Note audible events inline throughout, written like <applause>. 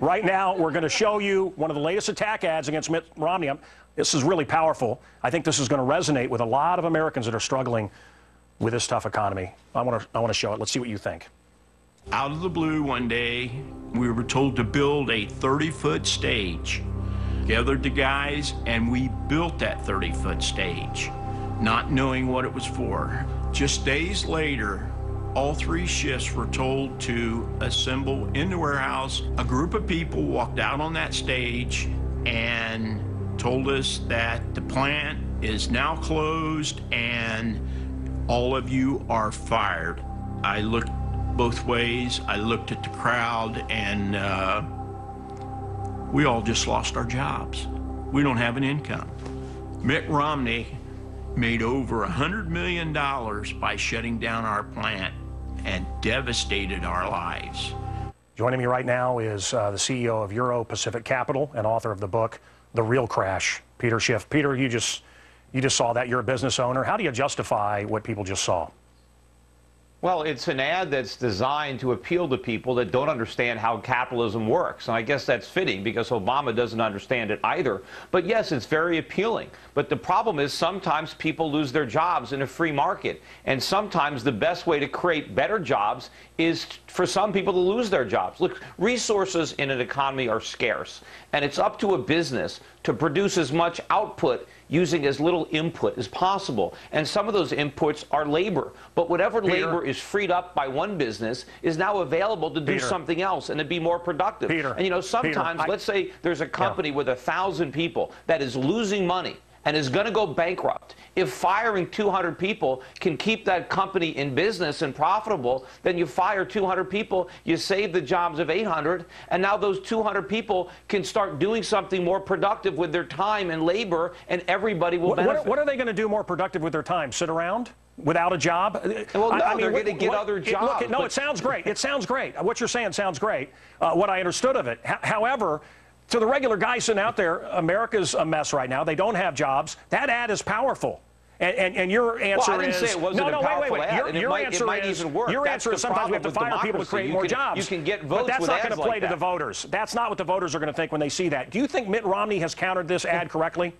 Right now, we're going to show you one of the latest attack ads against Mitt Romney. Um, this is really powerful. I think this is going to resonate with a lot of Americans that are struggling with this tough economy. I want to, I want to show it. Let's see what you think. Out of the blue one day, we were told to build a 30 foot stage. Gathered the guys, and we built that 30 foot stage, not knowing what it was for. Just days later, all three shifts were told to assemble in the warehouse. A group of people walked out on that stage and told us that the plant is now closed and all of you are fired. I looked both ways. I looked at the crowd and uh, we all just lost our jobs. We don't have an income. Mitt Romney made over $100 million by shutting down our plant and devastated our lives. Joining me right now is uh, the CEO of Euro Pacific Capital and author of the book, The Real Crash, Peter Schiff. Peter, you just, you just saw that. You're a business owner. How do you justify what people just saw? Well, it's an ad that's designed to appeal to people that don't understand how capitalism works. And I guess that's fitting because Obama doesn't understand it either. But yes, it's very appealing. But the problem is sometimes people lose their jobs in a free market. And sometimes the best way to create better jobs is for some people to lose their jobs. Look, resources in an economy are scarce. And it's up to a business to produce as much output using as little input as possible. And some of those inputs are labor. But whatever Peter. labor is freed up by one business is now available to do Peter. something else and to be more productive. Peter. And you know, sometimes, let's say there's a company yeah. with a thousand people that is losing money and is going to go bankrupt, if firing 200 people can keep that company in business and profitable, then you fire 200 people, you save the jobs of 800, and now those 200 people can start doing something more productive with their time and labor, and everybody will what, benefit. What, are they going to do more productive with their time? Sit around? Without a job? Well, no, I, I mean, they're going to get what, other jobs. Look, no, it sounds great. It sounds great. What you're saying sounds great. Uh, what I understood of it. H however, to the regular guy sitting out there, America's a mess right now. They don't have jobs. That ad is powerful. And, and, and, your answer well, I didn't is say it wasn't no, no, wait, wait, wait. Your, your might, answer is your That's answer is sometimes we have to fire people to create you more can, jobs. You can get votes but that's not going to play like to the voters. That's not what the voters are going to think when they see that. Do you think Mitt Romney has countered this ad correctly?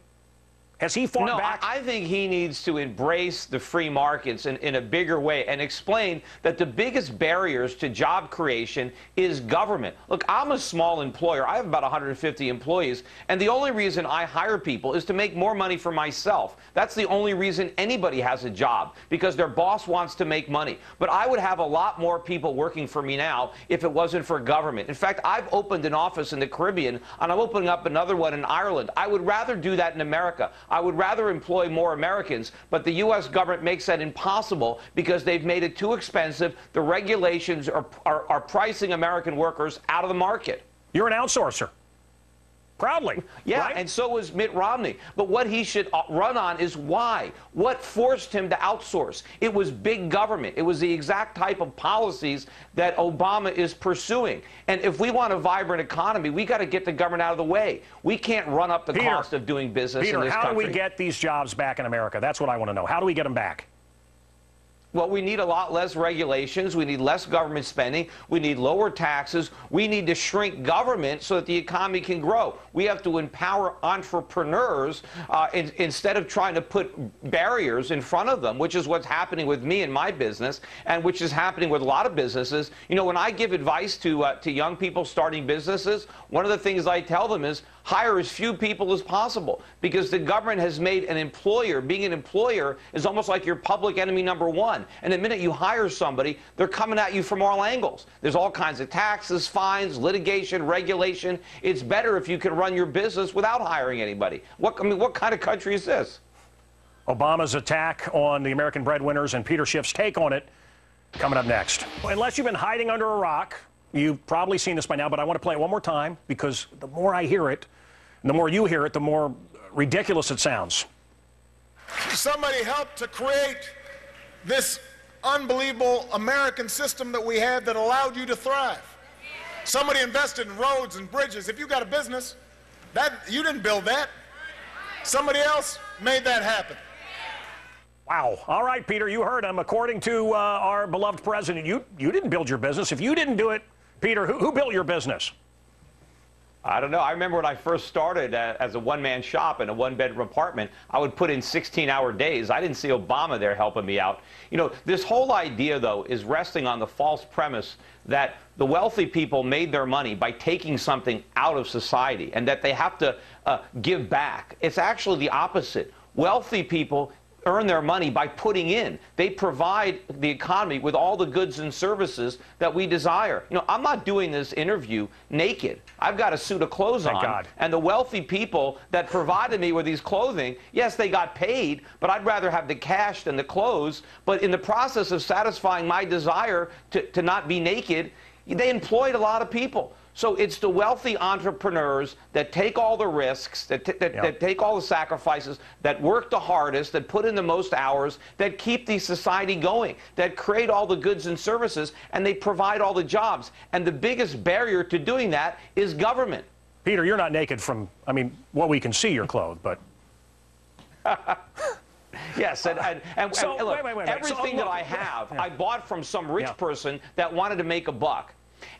Has he fought no, back? I, I think he needs to embrace the free markets in, in a bigger way and explain that the biggest barriers to job creation is government. Look, I'm a small employer. I have about 150 employees, and the only reason I hire people is to make more money for myself. That's the only reason anybody has a job, because their boss wants to make money. But I would have a lot more people working for me now if it wasn't for government. In fact, I've opened an office in the Caribbean, and I'm opening up another one in Ireland. I would rather do that in America. I would rather employ more Americans, but the U.S. government makes that impossible because they've made it too expensive. The regulations are, are, are pricing American workers out of the market. You're an outsourcer proudly. Yeah, right? and so was Mitt Romney. But what he should uh, run on is why. What forced him to outsource? It was big government. It was the exact type of policies that Obama is pursuing. And if we want a vibrant economy, we got to get the government out of the way. We can't run up the Peter, cost of doing business Peter, in this how country. do we get these jobs back in America? That's what I want to know. How do we get them back? Well, we need a lot less regulations. We need less government spending. We need lower taxes. We need to shrink government so that the economy can grow. We have to empower entrepreneurs uh, in, instead of trying to put barriers in front of them, which is what's happening with me and my business, and which is happening with a lot of businesses. You know, when I give advice to uh, to young people starting businesses, one of the things I tell them is hire as few people as possible because the government has made an employer, being an employer is almost like your public enemy number one. And the minute you hire somebody, they're coming at you from all angles. There's all kinds of taxes, fines, litigation, regulation. It's better if you can run your business without hiring anybody. What, I mean, what kind of country is this? Obama's attack on the American breadwinners and Peter Schiff's take on it coming up next. Unless you've been hiding under a rock, You've probably seen this by now, but I want to play it one more time because the more I hear it, and the more you hear it, the more ridiculous it sounds. Somebody helped to create this unbelievable American system that we had that allowed you to thrive. Somebody invested in roads and bridges. If you got a business, that you didn't build that. Somebody else made that happen. Wow. All right, Peter, you heard him. According to uh, our beloved president, you, you didn't build your business. If you didn't do it, Peter, who, who built your business? I don't know. I remember when I first started uh, as a one man shop in a one bedroom apartment, I would put in 16 hour days. I didn't see Obama there helping me out. You know, this whole idea, though, is resting on the false premise that the wealthy people made their money by taking something out of society and that they have to uh, give back. It's actually the opposite. Wealthy people earn their money by putting in. They provide the economy with all the goods and services that we desire. You know, I'm not doing this interview naked. I've got a suit of clothes Thank on. God. And the wealthy people that provided me with these clothing, yes, they got paid, but I'd rather have the cash than the clothes. But in the process of satisfying my desire to, to not be naked, they employed a lot of people. So it's the wealthy entrepreneurs that take all the risks, that, t- that, Yep. that take all the sacrifices, that work the hardest, that put in the most hours, that keep the society going, that create all the goods and services, and they provide all the jobs. And the biggest barrier to doing that is government. Peter, you're not naked from, I mean, what we can see, you're clothed, but <laughs> Yes, and, and, and, So, and look, wait, wait, wait. So, everything look, that I have, yeah. I bought from some rich Yeah. person that wanted to make a buck.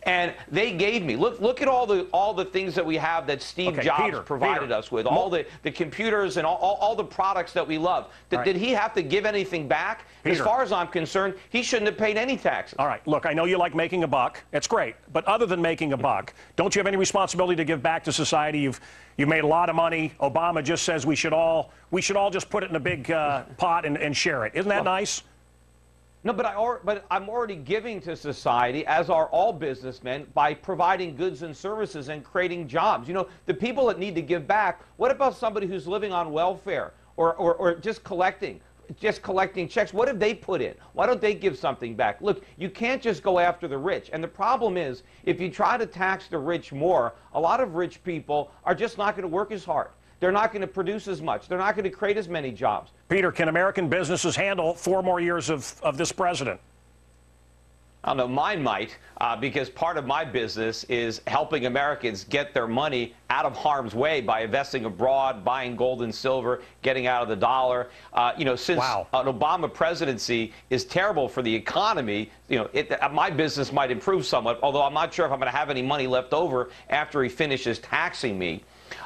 And they gave me look look at all the all the things that we have that Steve Okay, Jobs Peter, provided Peter. us with, all the, the computers and all, all, all the products that we love. Did, right. did he have to give anything back? As far as I'm concerned, he shouldn't have paid any taxes. all right, look, I know you like making a buck. It's great. But other than making a buck, don't you have any responsibility to give back to society? You've, you've made a lot of money. Obama just says we should all, we should all just put it in a big uh, pot and, and share it. Isn't that nice? No, but I but I'm already giving to society, as are all businessmen, by providing goods and services and creating jobs. You know, the people that need to give back. What about somebody who's living on welfare or, or, or just collecting? Just collecting checks. What have they put in? Why don't they give something back? Look, you can't just go after the rich. And the problem is, if you try to tax the rich more, a lot of rich people are just not going to work as hard. They're not going to produce as much. They're not going to create as many jobs. Peter, can American businesses handle four more years of, of this president? I don't know, mine might, uh, because part of my business is helping Americans get their money out of harm's way by investing abroad, buying gold and silver, getting out of the dollar. Uh, you know, since Wow. an Obama presidency is terrible for the economy, you know, it, uh, my business might improve somewhat, although I'm not sure if I'm going to have any money left over after he finishes taxing me.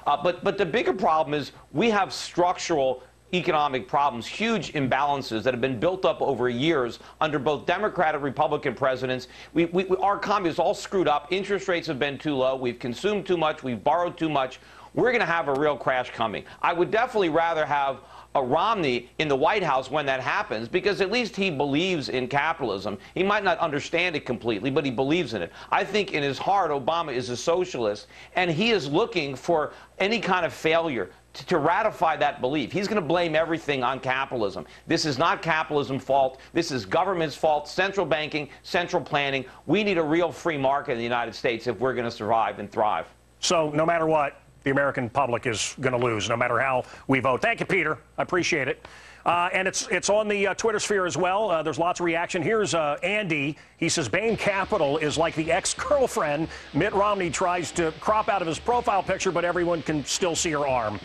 Uh, but, but the bigger problem is we have structural economic problems, huge imbalances that have been built up over years under both Democrat and Republican presidents. We, we, our economy is all screwed up. Interest rates have been too low. We've consumed too much. We've borrowed too much. We're going to have a real crash coming. I would definitely rather have a Romney in the White House when that happens because at least he believes in capitalism. He might not understand it completely, but he believes in it. I think in his heart, Obama is a socialist, and he is looking for any kind of failure to, ratify that belief. He's going to blame everything on capitalism. This is not capitalism's fault. This is government's fault, central banking, central planning. We need a real free market in the United States if we're going to survive and thrive. So no matter what, the American public is going to lose, no matter how we vote. Thank you, Peter. I appreciate it. Uh, and it's it's on the uh, Twitter sphere as well. Uh, there's lots of reaction. Here's uh, Andy. He says Bain Capital is like the ex-girlfriend Mitt Romney tries to crop out of his profile picture, but everyone can still see her arm.